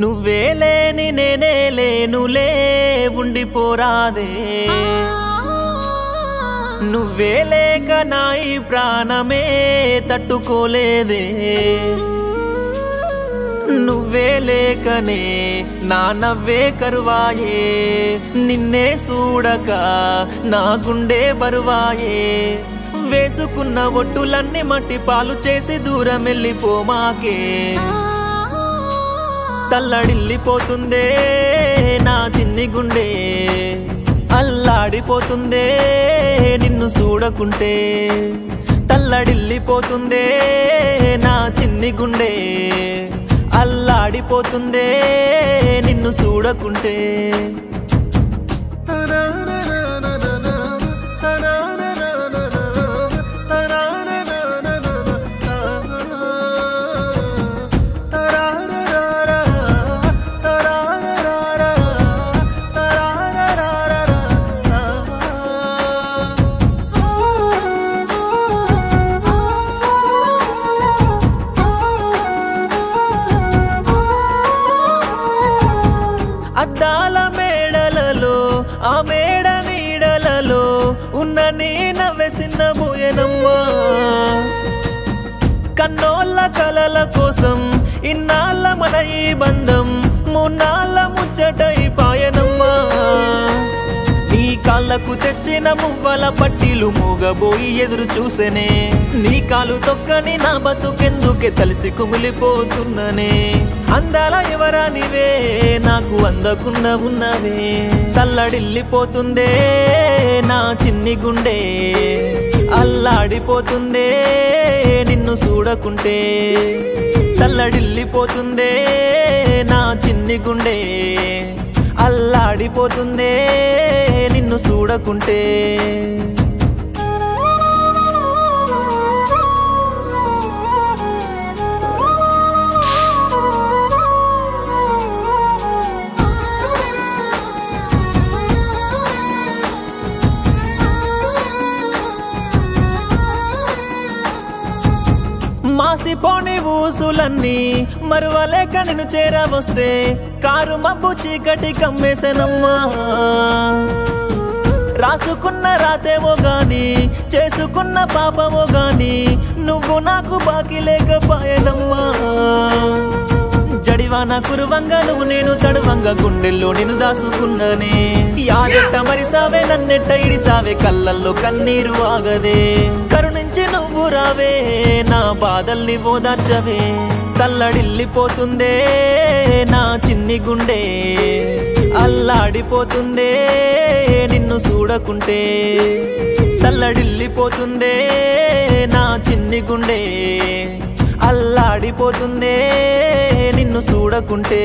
నువ్వే లేని నేనే లేనులే ఉండిపోరాదే. నువ్వే లేక నా ఈ ప్రాణమే తట్టుకోలేదే. నువ్వే లేకనే నా నవ్వే కరువాయే. నిన్నే చూడక నా గుండె బరువాయే. వేసుకున్న ఒట్టులన్నీ మట్టి పాలు చేసి దూరం వెళ్ళిపోమాకే తల్లడిల్లిపోతుందే నా చిన్ని గుండె. అల్లాడిపోతుందే నిన్ను చూడకుంటే. తల్లడిల్లిపోతుందే నా చిన్ని గుండె. అల్లాడిపోతుందే నిన్ను చూడకుంటే. అద్దాల మేడలలో ఆ మేడ నీడలలో ఉన్న నీ నవ్వెసిన కన్నోళ్ళ కలల కోసం కళ్ళకు తెచ్చిన మువ్వల పట్టీలు మూగబోయి ఎదురు చూసనే. నీ కాలు తొక్కని నా బతుకెందుకే తలిసి కుమిలిపోతున్ననే. అందాల ఎవరా నీవే నాకు అందకుండా ఉన్నవే. తల్లడిల్లిపోతుందే నా చిన్ని గుండె. అల్లాడిపోతుందే నిన్ను చూడకుంటే. తల్లడిల్లిపోతుందే నా చిన్ని గుండె. అల్లాడిపోతుందే చూడకుంటే. మాసిపోని ఊసులన్నీ మరువలేక నిన్ను చేరవస్తే కారు మబ్బు చీకటి కమ్మేసనమ్మా రాసుకున్న రాతేవో గాని చేసుకున్న పాపమో గాని నువ్వు నాకు బాకీ లేకపోయానమ్మా జడివాన కురువంగా నువ్వు నేను తడువంగా గుండెల్లో నేను దాసుకున్నానే. యాదెట్ట మరి సావే నన్నెట్ట ఇడిసావే కళ్ళల్లో కన్నీరు ఆగదే. కరుణించి నువ్వు రావే నా బాధల్ని ఓదార్చవే. తల్లడిల్లిపోతుందే నా చిన్ని గుండె అల్లాడిపోతుందే నిన్ను చూడకుంటే తల్లడిల్లిపోతుందే నా చిన్ని గుండె. అల్లాడిపోతుందే నిన్ను చూడకుంటే.